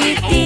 You.